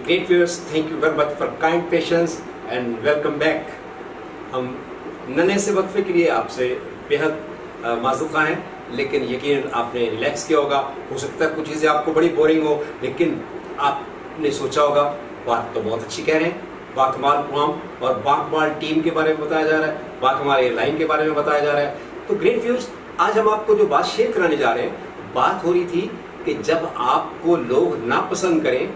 The great viewers thank you very much for kind patience and welcome back ہم ننے سے وقفے کے لیے آپ سے بےحد معذوقہ ہیں لیکن یقین آپ نے ریلیکس کیا ہوگا ہو سکتا ہے کچھ چیزیں آپ کو بڑی بورنگ ہو لیکن آپ نے سوچا ہوگا بات تو بہت اچھی کہہ رہے ہیں باکمال قوم اور باکمال ٹیم کے بارے میں بتایا جا رہا ہے باکمال ایئر لائن کے بارے میں بتایا جا رہا ہے تو گریٹ ویورس آج ہم آپ کو جو بات شیئر کرانے جا رہے ہیں بات ہو رہی تھی کہ جب آپ کو لوگ ناپسند کریں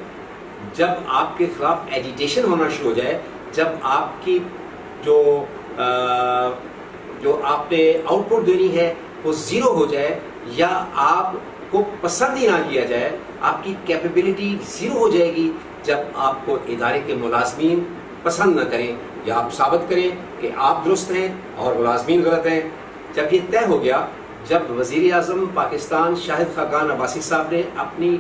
جب آپ کے خلاف ایجیٹیشن ہونا شروع ہو جائے، جب آپ کی جو جو آپ نے آؤٹ پٹ دینی ہے، وہ زیرو ہو جائے یا آپ کو پسند ہی نہ کیا جائے، آپ کی کیپیبلٹی زیرو ہو جائے گی جب آپ کو ادارے کے ملازمین پسند نہ کریں یا آپ ثابت کریں کہ آپ درست ہیں اور ملازمین غلط ہیں۔ جب یہ طے ہو گیا، جب وزیر اعظم پاکستان شاہد خاقان عباسی صاحب نے اپنی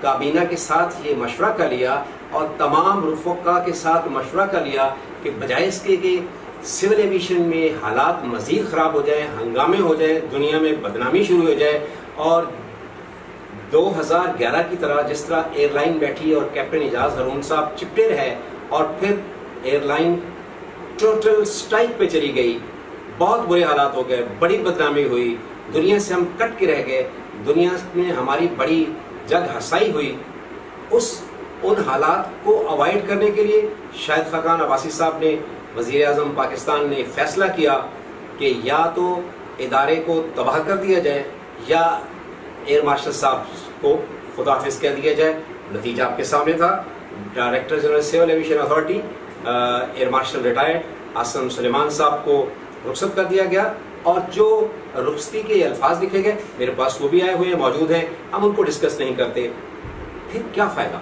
کابینہ کے ساتھ یہ مشورہ کر لیا اور تمام رفقا کے ساتھ مشورہ کر لیا کہ بجائے اس کے کہ سول ایویشن میں حالات مزید خراب ہو جائیں، ہنگامے ہو جائیں، دنیا میں بدنامی شروع ہو جائے اور دو ہزار گیارہ کی طرح جس طرح ایئر لائن بیٹھی اور کیپٹن اعجاز ہرون صاحب چپٹے رہے اور پھر ایئر لائن ٹوٹل سٹائک پہ چلی گئی۔ بہت برے حالات ہو گئے، بڑی بدنامی ہوئی، دنیا سے ہم کٹ کے رہ گئے۔ دنیا میں ہماری بڑی جنگ ہنسائی ہوئی۔ اس ان حالات کو اوائڈ کرنے کے لیے شاید فقان عباسی صاحب نے وزیر اعظم پاکستان نے فیصلہ کیا کہ یا تو ادارے کو تباہ کر دیا جائے یا ایئر مارشل صاحب کو خدا حافظ کہہ دیا جائے۔ نتیجہ آپ کے سامنے تھا۔ Director general civil aviation authority air marshal retired Asim Suleman صاحب کو رخصت کر دیا گیا۔ اور جو رخصتی کے الفاظ لکھے گئے، میرے پاس وہ بھی آئے ہوئے ہیں، موجود ہیں، ہم ان کو ڈسکس نہیں کرتے۔ پھر کیا فائدہ؟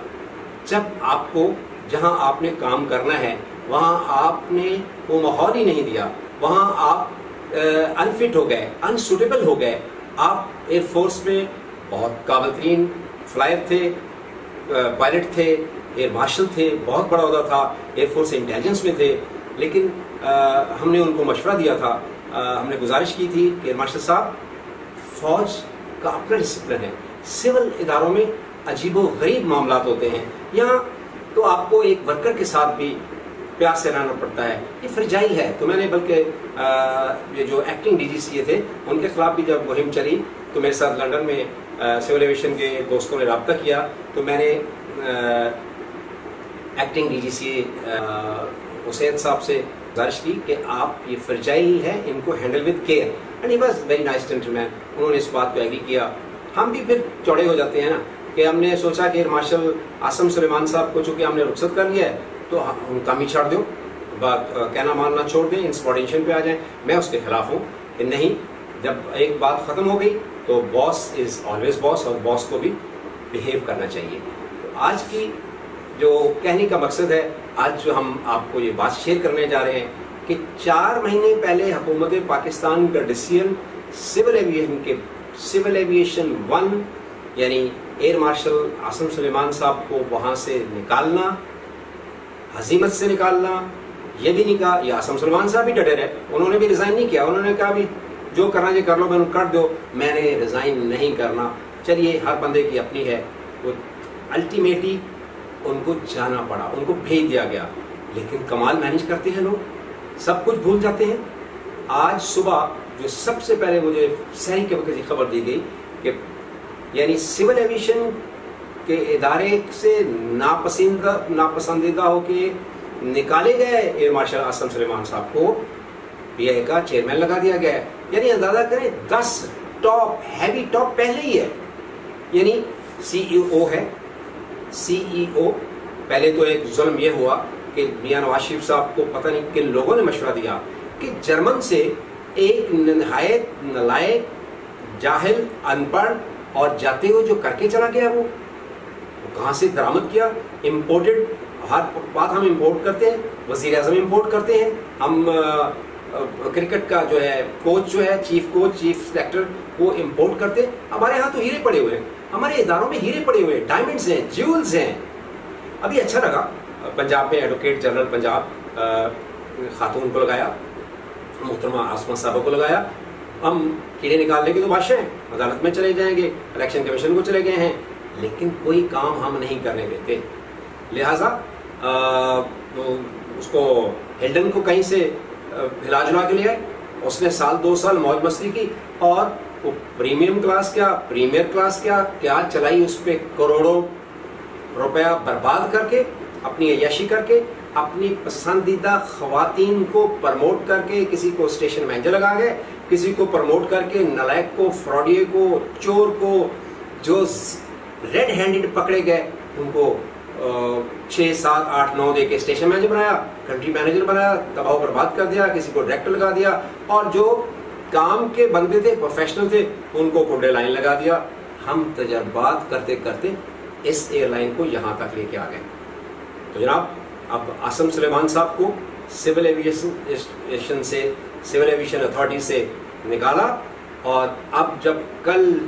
جب آپ کو جہاں آپ نے کام کرنا ہے، وہاں آپ نے وہ ماحول ہی نہیں دیا، وہاں آپ انفٹ ہو گئے انسوٹیبل ہو گئے، آپ ایئر فورس میں بہت قابل ترین فلائر تھے پائلٹ تھے ایئر مارشل تھے، بہت بڑا عہدہ تھا ایئر فورس انٹیلیجنس میں تھے، لیکن ہم نے ان کو مشورہ دیا تھا۔ ہم نے گزارش کی تھی کہ مارشل صاحب، فوج کا اپنا ڈسپلن ہے۔ سول اداروں میں عجیب و غریب معاملات ہوتے ہیں۔ یہاں تو آپ کو ایک ورکر کے ساتھ بھی پیاس سے رہنا پڑتا ہے۔ یہ فرجائی ہے۔ تو میں نے بلکہ یہ جو ایکٹنگ ڈی جی سی تھے، ان کے خلاف بھی جب مہم چلی تو میرے ساتھ لنڈن میں سول ایویشن کے دوستوں نے رابطہ کیا۔ تو میں نے ایکٹنگ ڈی جی سی حسین صاحب سے گزارش کی کہ آپ یہ فرجائی ہیں، ان کو handle with care and he was very nice gentle انہوں نے اس بات کو ایگری کیا۔ ہم بھی پھر چوڑے ہو جاتے ہیں نا کہ ہم نے سوچا کہ مارشل آسم سلیمان صاحب کو چونکہ ہم نے رخصت کر لیا ہے، تو ہم کام ہی چھاڑ دو بات کہنا ماننا چھوڑ دیں انسپارٹیشن پہ آ جائیں۔ میں اس کے خلاف ہوں کہ نہیں، جب ایک بات ختم ہو گئی تو باس از آلویز باس اور باس کو بھی بیہیو کرنا چاہیے۔ آج کی جو کہنے کا مقصد ہے، آج جو ہم آپ کو یہ بات شیئر کرنے جا رہے ہیں کہ چار مہینے پہلے حکومت پاکستان کا ڈسیزن سول ایویشن کے سول ایویشن ون یعنی ایئر مارشل آسم سلیمان صاحب کو وہاں سے نکالنا حزیمت سے نکالنا، یہ بھی نہیں کہا، یہ آسم سلیمان صاحب بھی ڈٹے رہے، انہوں نے بھی ریزائن نہیں کیا، انہوں نے کہا بھی جو کرنا یہ کر لو، میں کٹ دو، میں نے ریزائن نہیں کرنا۔ چلیے، ہر بندے کی اپنی ہے، وہ الٹیمیٹلی ان کو جانا پڑا، ان کو بھیج دیا گیا۔ لیکن کمال مینج کرتے ہیں لوگ، سب کچھ بھول جاتے ہیں۔ آج صبح جو سب سے پہلے مجھے سہی کے وقت یہ خبر دی گئی کہ یعنی سول ایویشن کے ادارے سے ناپسند ناپسندیدہ ہو کے نکالے گئے ایئر مارشل آسم سلیمان صاحب کو پی آئی کا چیئرمین لگا دیا گیا۔ ہے یعنی اندازہ کریں، دس ٹاپ، ہیوی ٹاپ پہلے ہی ہے۔ یعنی سی ای او ہے سی ای او پہلے تو ایک ظلم یہ ہوا کہ میاں نواز شریف صاحب کو پتہ نہیں کن لوگوں نے مشورہ دیا کہ جرمن سے ایک نہایت نلائق، جاہل ان پڑھ اور جاتے ہوئے جو کر کے چلا گیا وہ کہاں سے درامت کیا؟ امپورٹڈ ہر بات ہم امپورٹ کرتے ہیں، وزیر اعظم امپورٹ کرتے ہیں، ہم کرکٹ کا جو ہے کوچ جو ہے چیف کوچ چیف سلیکٹر وہ امپورٹ کرتے ہیں۔ ہمارے ہاں تو ہیرے پڑے ہوئے ہیں۔ ہمارے اداروں میں ہیرے پڑے ہوئے ڈائمنڈز ہیں جیولز ہیں۔ ابھی اچھا لگا۔ پنجاب میں ایڈوکیٹ جنرل پنجاب خاتون کو لگایا، محترمہ آسما صاحبہ کو لگایا۔ ہم کیڑے نکالنے کے تو بادشاہ ہیں، عدالت میں چلے جائیں گے الیکشن کمیشن کو چلے گئے ہیں۔ لیکن کوئی کام ہم نہیں کرنے دیتے۔ لہٰذا اس کو ہلڈن کو کہیں سے ہلا جلا کے لے آئے۔ اس نے سال، دو سال موج مستی کی اور وہ پریمیم کلاس کیا پریمیئر کلاس کیا کیا چلائی اس پہ کروڑوں روپیہ برباد کر کے، اپنی عیاشی کر کے، اپنی پسندیدہ خواتین کو پرموٹ کر کے کسی کو اسٹیشن مینیجر لگا گئے، کسی کو پرموٹ کر کے نلائک کو فراڈیے کو، چور کو، جو ریڈ ہینڈڈ پکڑے گئے، ان کو چھ، سات، آٹھ، نو دے کے اسٹیشن مینیجر بنایا کنٹری مینیجر بنایا دباؤ برباد کر دیا، کسی کو ڈائریکٹر لگا دیا، اور جو کام کے بندے تھے پروفیشنل تھے، ان کو کنڈے لائن لگا دیا۔ ہم تجربات کرتے کرتے اس ایئر لائن کو یہاں تک لے کے آ گئے۔ تو جناب، اب آسم سلیمان صاحب کو سول ایویشن سے سول ایویشن اتھارٹی سے نکالا۔ اور اب جب کل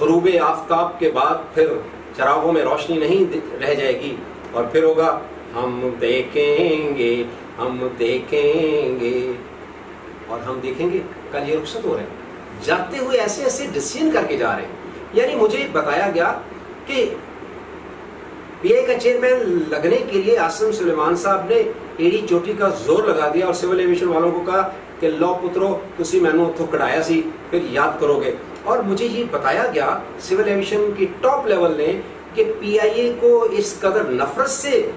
غروب آفتاب کے بعد پھر چراغوں میں روشنی نہیں رہ جائے گی، اور پھر ہوگا، ہم دیکھیں گے، ہم دیکھیں گے۔ اور ہم دیکھیں گے۔ کل یہ رخصت ہو رہے ہیں۔ جاتے ہوئے ایسے ایسے ڈسیزن کر کے جا رہے ہیں۔ یعنی مجھے بتایا گیا کہ پی اے کا چیئرمین لگنے کے لیے آسم سلیمان صاحب نے ایڈی چوٹی کا زور لگا دیا اور سول ایویشن والوں کو کہا کہ لو پترو، تسی میں اتو کڑایا سی، پھر یاد کرو گے۔ اور مجھے یہ بتایا گیا سول ایویشن کی ٹاپ لیول نے کہ پی آئی اے کو اس قدر نفرت سے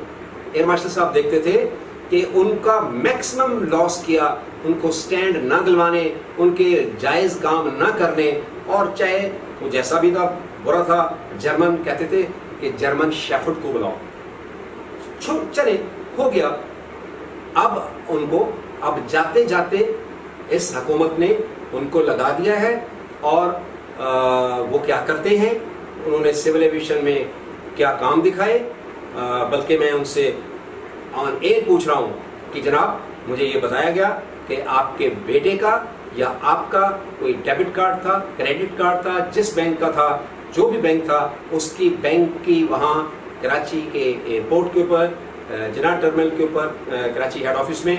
ایئر مارشل صاحب دیکھتے تھے کہ ان کا میکسیمم لاس کیا، ان کو سٹینڈ نہ دلوانے، ان کے جائز کام نہ کرنے۔ اور چاہے وہ جیسا بھی تھا، برا تھا، جرمن کہتے تھے کہ جرمن شیفٹ کو بلاؤ۔ چلے ہو گیا۔ اب ان کو، اب جاتے جاتے اس حکومت نے ان کو لگا دیا ہے۔ اور وہ کیا کرتے ہیں؟ انہوں نے سول ایویشن میں کیا کام دکھائے؟ بلکہ میں ان سے آن ایئر پوچھ رہا ہوں کہ جناب، مجھے یہ بتایا گیا کہ آپ کے بیٹے کا یا آپ کا کوئی ڈیبٹ کارڈ تھا، کریڈٹ کارڈ تھا، جس بینک کا تھا، جو بھی بینک تھا، اس کی بینک کی وہاں کراچی کے ایئرپورٹ کے اوپر جنا ٹرمنل کے اوپر کراچی ہیڈ آفس میں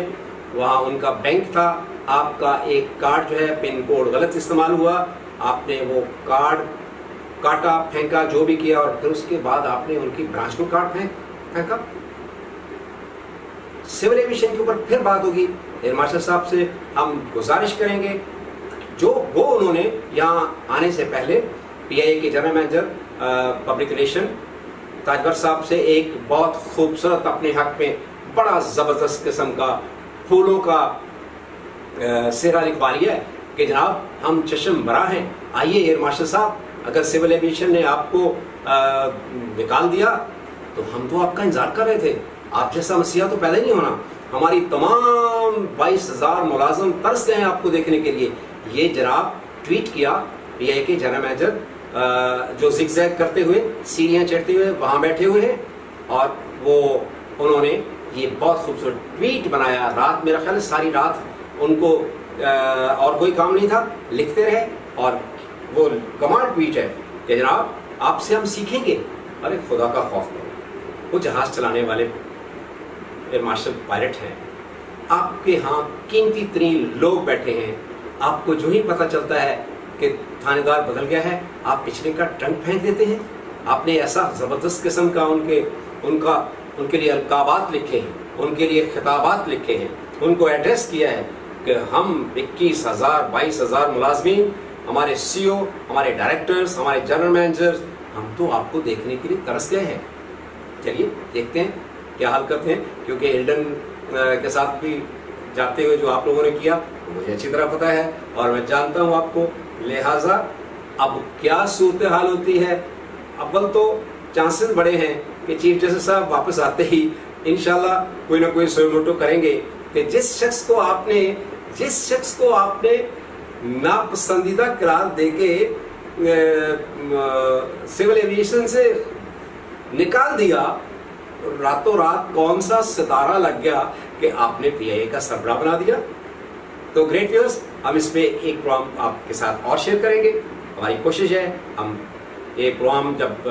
وہاں ان کا بینک تھا۔ آپ کا ایک کارڈ جو ہے، پن کوڈ غلط استعمال ہوا۔ آپ نے وہ کارڈ کاٹا، پھینکا، جو بھی کیا، اور پھر اس کے بعد آپ نے ان کی برانچ کو کارڈ پھینکا۔ سول ایویشن کے اوپر پھر بات ہوگی۔ ایئر مارشل صاحب سے ہم گزارش کریں گے۔ جو وہ انہوں نے یہاں آنے سے پہلے پی آئی اے کے general manager public relations Tajwar صاحب سے ایک بہت خوبصورت اپنے حق میں بڑا زبردست قسم کا پھولوں کا سہرا لکھوا لیا ہے کہ جناب ہم چشم برا ہیں۔ آئیے ایئر مارشل صاحب، اگر سول ایویشن نے آپ کو نکال دیا تو ہم تو آپ کا انتظار کر رہے تھے۔ آپ جیسا مسیحا تو پیدا ہی نہیں ہونا۔ ہماری تمام بائیس ہزار ملازم ترس گئے ہیں آپ کو دیکھنے کے لیے۔ یہ جناب ٹویٹ کیا پی آئی کے جنرل مینیجر جو زگ زیگ کرتے ہوئے، سیڑھیاں چڑھتے ہوئے وہاں بیٹھے ہوئے ہیں۔ اور وہ، انہوں نے یہ بہت خوبصورت ٹویٹ بنایا۔ رات میرا خیال ہے ساری رات ان کو اور کوئی کام نہیں تھا۔ لکھتے رہے اور وہ کمال ٹویٹ ہے کہ جناب، آپ سے ہم سیکھیں گے۔ ارے خدا کا خوف کرو۔ وہ جہاز چلانے والے ایئر مارشل پائلٹ ہیں۔ آپ کے ہاں قیمتی ترین لوگ بیٹھے ہیں۔ آپ کو جو ہی پتہ چلتا ہے کہ تھانے دار بدل گیا ہے، آپ پچھلے کا ٹرنک پھینک دیتے ہیں۔ آپ نے ایسا زبردست قسم کا ان کے، ان کا، ان کے لیے القابات لکھے ہیں، ان کے لیے خطابات لکھے ہیں۔ ان کو ایڈریس کیا ہے کہ ہم اکیس ہزار بائیس ہزار ملازمین، ہمارے سی او، ہمارے ڈائریکٹرز، ہمارے جنرل مینیجر ہم تو آپ کو دیکھنے کے لیے ترس گئے ہیں۔ چلیے، دیکھتے ہیں۔ کیا حال کرتے ہیں؟ کیونکہ ہلڈن کے ساتھ بھی جاتے ہوئے جو آپ لوگوں نے کیا، مجھے اچھی طرح پتا ہے اور میں جانتا ہوں آپ کو۔ لہٰذا اب کیا صورتحال ہوتی ہے؟ اول تو چانسز بڑے ہیں کہ چیف جسٹس صاحب واپس آتے ہی انشاءاللہ کوئی نہ کوئی سوئے موٹو کریں گے کہ جس شخص کو آپ نے، جس شخص کو آپ نے ناپسندیدہ قرار دے کے سول ایویشن سے نکال دیا راتوں رات کون سا ستارہ لگ گیا کہ آپ نے پی آئی اے کا سربراہ بنا دیا؟ تو گریٹ ویورز، ہم اس پہ ایک پروگرام آپ کے ساتھ اور شیئر کریں گے۔ ہماری کوشش ہے، ہم یہ پروگرام جب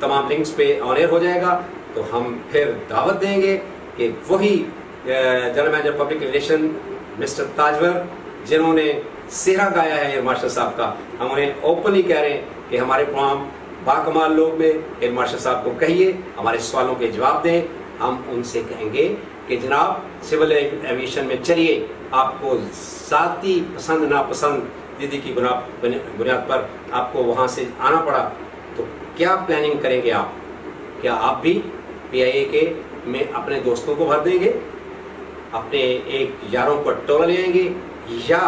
تمام لنکس پہ آن ایئر ہو جائے گا، تو ہم پھر دعوت دیں گے کہ وہی general manager public relations mister Tajwar, جنہوں نے سہرا گایا ہے ماسٹر صاحب کا، ہم انہیں اوپنلی کہہ رہے ہیں کہ ہمارے پروگرام باکمال لوگ میں ایئر مارشل صاحب کو کہیے، ہمارے سوالوں کے جواب دیں۔ ہم ان سے کہیں گے کہ جناب سول ایویشن میں چلیے، آپ کو ذاتی پسند، ناپسند دیدی کی بنیاد پر آپ کو وہاں سے آنا پڑا۔ تو کیا پلاننگ کریں گے آپ؟ کیا آپ بھی پی آئی اے کے میں اپنے دوستوں کو بھر دیں گے؟ اپنے ایک یاروں کو ٹولا لے آئیں گے، یا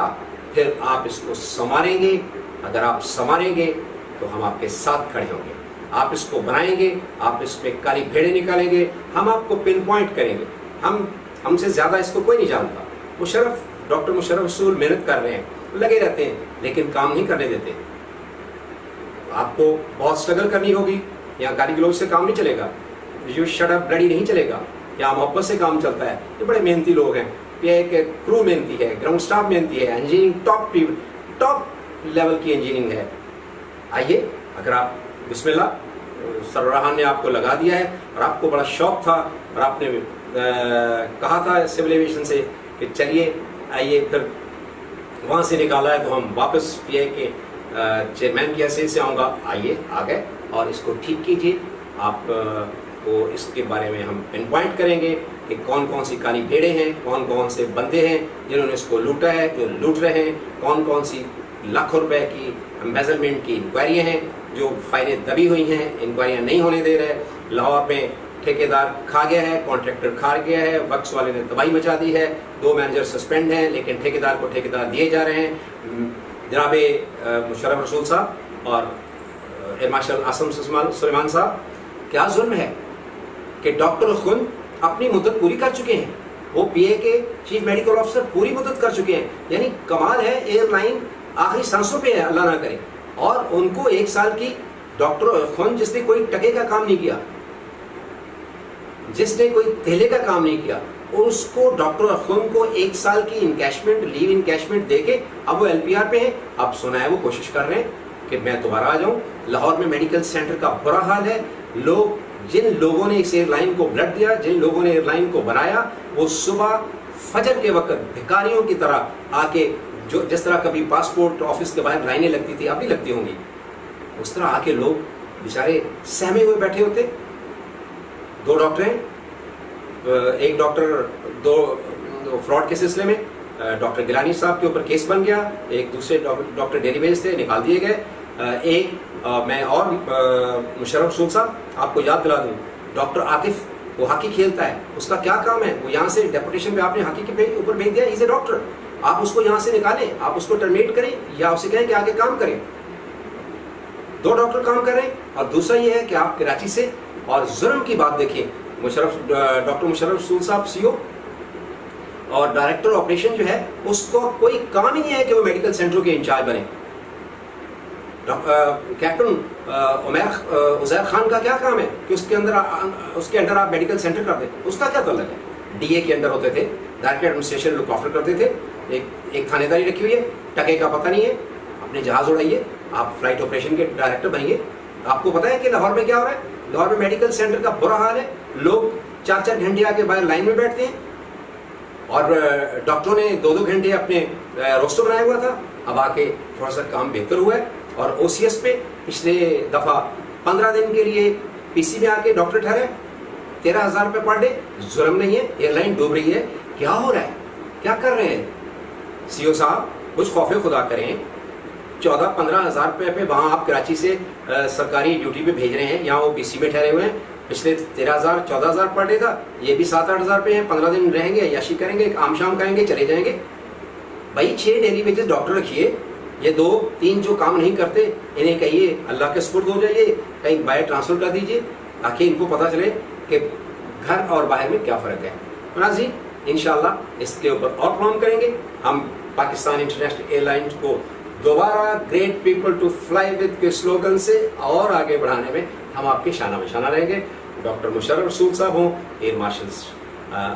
پھر آپ اس کو سنواریں گے؟ اگر آپ سنواریں گے تو ہم آپ کے ساتھ کھڑے ہوں گے۔ آپ اس کو بنائیں گے، آپ اس پہ کالی بھیڑے نکالیں گے، ہم آپ کو پن پوائنٹ کریں گے۔ ہم ہم سے زیادہ اس کو کوئی نہیں جانتا۔ مشرف، ڈاکٹر مشرف رسول محنت کر رہے ہیں، لگے رہتے ہیں، لیکن کام نہیں کرنے دیتے۔ آپ کو بہت سٹرگل کرنی ہوگی۔ یا گاڑی گلوچ سے کام نہیں چلے گا۔ یو شٹ اپ بلڈی نہیں چلے گا۔ یا محبت سے کام چلتا ہے۔ یہ بڑے محنتی لوگ ہیں۔ یہ ایک کرو محنتی ہے گراؤنڈ اسٹاف محنتی ہے انجینئرنگ ٹاپ ٹاپ لیول کی انجینئرنگ ہے۔ آئیے، اگر آپ بسم اللہ سربراہان نے آپ کو لگا دیا ہے اور آپ کو بڑا شوق تھا اور آپ نے کہا تھا سول ایویشن سے کہ چلیے، آئیے پھر وہاں سے نکالا ہے تو ہم واپس پی اے کے چیئرمین کی حیثیت سے آؤں گا۔ آئیے آ گئے اور اس کو ٹھیک کیجیے۔ آپ کو اس کے بارے میں ہم پن پوائنٹ کریں گے کہ کون کون سی کالی بھیڑے ہیں، کون کون سے بندے ہیں جنہوں نے اس کو لوٹا ہے، جو لوٹ رہے ہیں، کون کون سی لاکھوں روپے کی میزرمنٹ کی انکوائریاں ہیں، جو فائلیں دبی ہوئی ہیں انکوائریاں نہیں ہونے دے رہے۔ لاہور میں ٹھیکیدار کھا گیا ہے کانٹریکٹر کھا گیا ہے، وقت والے نے تباہی مچا دی ہے۔ دو مینیجر سسپینڈ ہیں، لیکن ٹھیکیدار کو ٹھیکیدار دیے جا رہے ہیں۔ جناب مشرف رسول صاحب اور ایئر مارشل آسم سلیمان صاحب، کیا ظلم ہے کہ ڈاکٹر خن اپنی مدت پوری کر چکے ہیں؟ وہ پی اے کے چیف میڈیکل آفیسر پوری مدت کر چکے ہیں۔ یعنی کمال ہے، ایئر لائن آخری سانسوں پہ ہے اللہ نہ کرے۔ اور ان کو ایک سال کی ڈاکٹر خن جس نے کوئی ٹکے کا کام نہیں کیا، جس نے کوئی تھیلے کا کام نہیں کیا، اس کو ڈاکٹر خن کو ایک سال کی انکیشمنٹ لیو انکیشمنٹ دے کے اب وہ ایل پی آر پہ ہیں۔ اب سنا ہے وہ کوشش کر رہے ہیں کہ میں دوبارہ آ جاؤں۔ لاہور میں میڈیکل سینٹر کا برا حال ہے۔ لوگ، جن لوگوں نے اس ایئر لائن کو بلڈ دیا، جن لوگوں نے ایئر لائن کو بنایا، وہ صبح فجر کے وقت بھکاریوں کی طرح آ کے جو جس طرح کبھی پاسپورٹ آفس کے باہر لائنیں لگتی تھی اب بھی لگتی ہوں گی۔ اس طرح آ کے لوگ بیچارے سہمے ہوئے بیٹھے ہوتے۔ دو ڈاکٹر ہیں۔ ایک ڈاکٹر دو فراڈ کے سلسلے میں ڈاکٹر گلانی صاحب کے اوپر کیس بن گیا۔ ایک دوسرے ڈاکٹر ڈیلی بیس تھے نکال دیے گئے۔ ایک میں اور مشرف رسول صاحب، آپ کو یاد دلا دوں۔ ڈاکٹر عاطف، وہ ہاکی کھیلتا ہے۔ اس کا کیا کام ہے؟ وہ یہاں سے ڈیپوٹیشن پہ آپ نے ہاکی کے اوپر بھیج دیا۔ ایز اے ڈاکٹر آپ اس کو یہاں سے نکالیں، آپ اس کو ٹرمینیٹ کریں یا اسے کہیں کہ آگے کام کریں۔ دو ڈاکٹر کام کر رہے ہیں اور دوسرا یہ ہے کہ آپ کراچی سے اور ظلم کی بات دیکھیں۔ مشرف، ڈاکٹر مشرف رسول صاحب سی او اور ڈائریکٹر آپریشن جو ہے، اس کو کوئی کام ہی نہیں ہے کہ وہ میڈیکل سینٹروں کے انچارج بنے۔ کیپٹن عمیر عزیر خان کا کیا کام ہے کہ اس کے اندر اس کے انڈر آپ میڈیکل سینٹر کر دیں؟ اس کا کیا تعلق ہے؟ ڈی اے کے اندر ہوتے تھے ڈائریکٹر ایڈمنسٹریشن لوگ آفر کرتے تھے۔ ایک ایک تھانے داری رکھی ہوئی ہے، ٹکے کا پتہ نہیں ہے۔ اپنے جہاز اڑائیے، آپ فلائٹ آپریشن کے ڈائریکٹر بنیں گے آپ کو پتا ہے کہ لاہور میں کیا ہو رہا ہے؟ لاہور میں میڈیکل سینٹر کا برا حال ہے۔ لوگ چار چار گھنٹے آ کے باہر لائن میں بیٹھتے ہیں۔ اور ڈاکٹروں نے دو دو گھنٹے اپنے روسٹر بنایا ہوا تھا۔ اب آ کے تھوڑا سا کام بہتر ہوا ہے۔ اور او سی ایس پہ پچھلے دفعہ پندرہ دن کے لیے پی سی میں آ کے ڈاکٹر ٹھہرے۔ تیرہ ہزار روپے پر ڈے ظلم نہیں ہے۔ ایئر لائن ڈوب رہی ہے۔ کیا ہو رہا ہے؟ کیا کر رہے ہیں؟ سی او صاحب کچھ خوف خدا کریں۔ چودہ، پندرہ ہزار روپے پہ وہاں آپ کراچی سے سرکاری ڈیوٹی پہ بھیج رہے ہیں۔ یہاں وہ پی سی میں ٹھہرے ہوئے ہیں۔ پچھلے تیرہ ہزار، چودہ ہزار پر ڈے تھا یہ بھی سات آٹھ ہزار پہ ہیں۔ پندرہ دن رہیں گے یاشی کریں گے آم شام کہیں گے، چلے جائیں گے۔ بھائی، چھ ڈیلی ویجز ڈاکٹر رکھیے، یہ دو، تین جو کام نہیں کرتے، انہیں کہیے، اللہ کے سپرد ہو جائیے، کہیں باہر ٹرانسفر کر دیجیے، تاکہ ان کو پتہ چلے کہ گھر اور باہر میں کیا فرق ہے۔ ناظرین انشاءاللہ اس کے اوپر اور پلان کریں گے۔ ہم پاکستان انٹرنیشنل ایئر لائنز کو دوبارہ great people to fly with کے سلوگن سے اور آگے بڑھانے میں ہم آپ کے شانہ بشانہ رہیں گے۔ ڈاکٹر مشرف رسول صاحب ہوں ایئر مارشل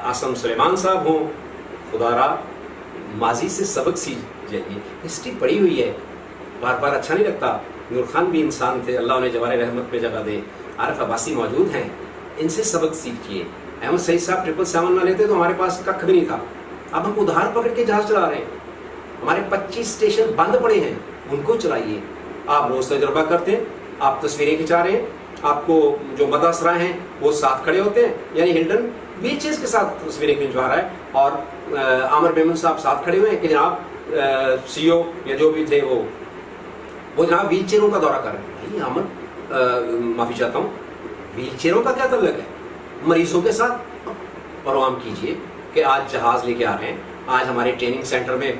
آسم سلیمان صاحب ہوں۔ خدا را، ماضی سے سبق سیکھ جائیے ہسٹری پڑی ہوئی ہے۔ بار بار اچھا نہیں لگتا۔ نور خان بھی انسان تھے۔ اللہ انہیں جوار رحمت میں جگہ دے۔ عارف عباسی موجود ہیں۔ ان سے سبق سیکھیے احمد سعید صاحب ٹرپل سیون نہ لیتے تو ہمارے پاس ککھ بھی نہیں تھا۔ اب ہم ادھار پکڑ کے جہاز چلا رہے ہیں۔ ہمارے پچیس اسٹیشن بند پڑے ہیں۔ ان کو چلائیے۔ آپ روز تجربہ کرتے ہیں۔ آپ تصویریں کھنچا رہے ہیں۔ آپ کو جو مداسرا ہیں، وہ ساتھ کھڑے ہوتے ہیں۔ یعنی ہلٹن بیچز کے ساتھ تصویریں کھنچوا رہا ہے۔ اور عامر بیمن صاحب ساتھ کھڑے ہوئے ہیں کہ جناب سی او یا جو بھی تھے وہ وہ جناب ویل چیئروں کا دورہ کر رہے ہیں۔ عامر معافی چاہتا ہوں۔ ویل چیئروں کا کیا تعلق ہے؟ مریضوں کے ساتھ پروام کیجیے کہ آج جہاز لے کے آ رہے ہیں۔ آج ہمارے ٹریننگ سینٹر میں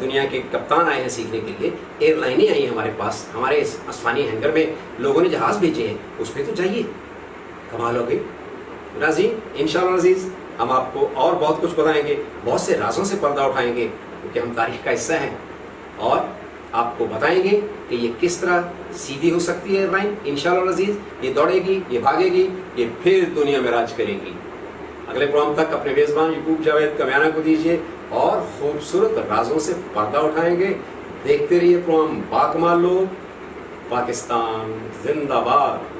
دنیا کے کپتان آئے ہیں سیکھنے کے لیے۔ ایئر لائنیں آئی ہیں ہمارے پاس، ہمارے اسفانی ہینگر میں لوگوں نے جہاز بھیجے ہیں۔ اس میں تو جائیے۔ کمال ہو گئی۔ ناظرین ان شاء اللہ عزیز، ہم آپ کو اور بہت کچھ بتائیں گے، بہت سے رازوں سے پردہ اٹھائیں گے، کیونکہ ہم تاریخ کا حصہ ہیں۔ اور آپ کو بتائیں گے کہ یہ کس طرح سیدھی ہو سکتی ہے ایئر لائن انشاءاللہ عزیز، یہ دوڑے گی، یہ بھاگے گی، یہ پھر دنیا میں راج کرے گی۔ اگلے پروگرام تک اپنے میزبان یقوب جاوید کمیانہ کو دیجیے اور خوبصورت رازوں سے پردہ اٹھائیں گے۔ دیکھتے رہیے پروگرام باکمال لوگ، پاکستان زندہ باد۔